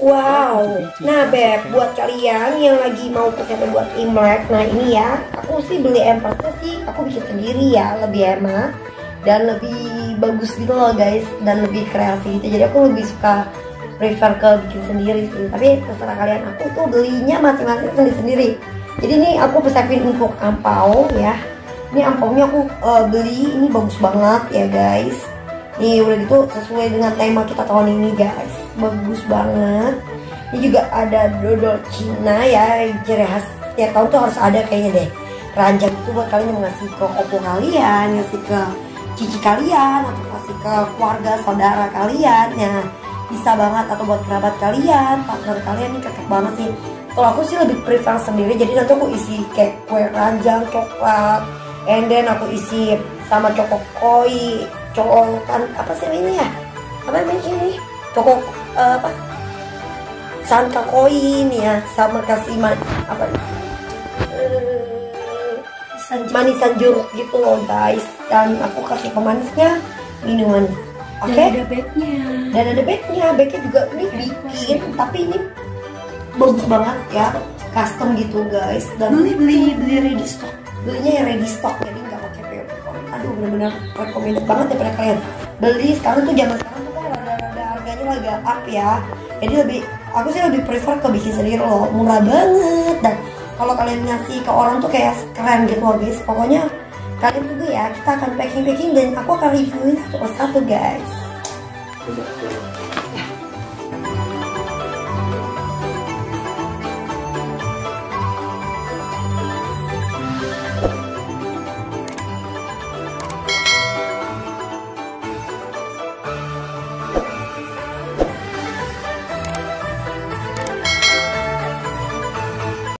Wow, nah beb, buat kalian yang lagi mau persiapan buat Imlek, nah ini ya, aku sih beli empasnya sih, aku bikin sendiri ya, lebih hemat dan lebih bagus gitu loh guys, dan lebih kreatif gitu. Jadi aku lebih suka prefer ke bikin sendiri sih. Tapi terserah kalian, aku tuh belinya masing-masing sendiri-sendiri. Jadi ini aku persiapin untuk ampau ya. Ini ampaunya aku uh, beli, ini bagus banget ya guys Nih udah gitu sesuai dengan tema kita tahun ini guys. Bagus banget. Ini juga ada dodol Cina ya Ciri khas tiap tahun tuh harus ada kayaknya deh. Keranjang itu buat kalian yang ngasih ke opo kalian Ngasih ke cici kalian Atau ngasih ke keluarga saudara kalian Ya. Bisa banget atau buat kerabat kalian Partner kalian ini cocok banget sih. Kalau aku sih lebih prefer sendiri jadi nanti aku isi kayak kue keranjang coklat and then aku isi sama cokok koi colokan apa sih ini ya? Apa namanya ini? Toko uh, apa? Sangka koin ya sama kasih man, apa? Uh, manisan jeruk gitu loh guys. Dan aku kasih pemanisnya minuman. Oke? okay? dan ada bagnya. Dan ada bagnya. Bagnya juga ini bikin tapi ini bagus banget ya. Custom gitu guys. Dan beli beli beli ready stock belinya yang ready stock jadi aduh bener-bener recommended banget ya pada kalian. Beli sekarang tuh zaman sekarang tuh kan rada-rada harganya agak up ya. Jadi lebih aku sih lebih prefer ke bikin sendiri loh. Murah banget. Dan kalau kalian ngasih ke orang tuh kayak keren gitu loh guys. Pokoknya kalian tunggu ya kita akan packing packing dan aku akan reviewin satu persatu guys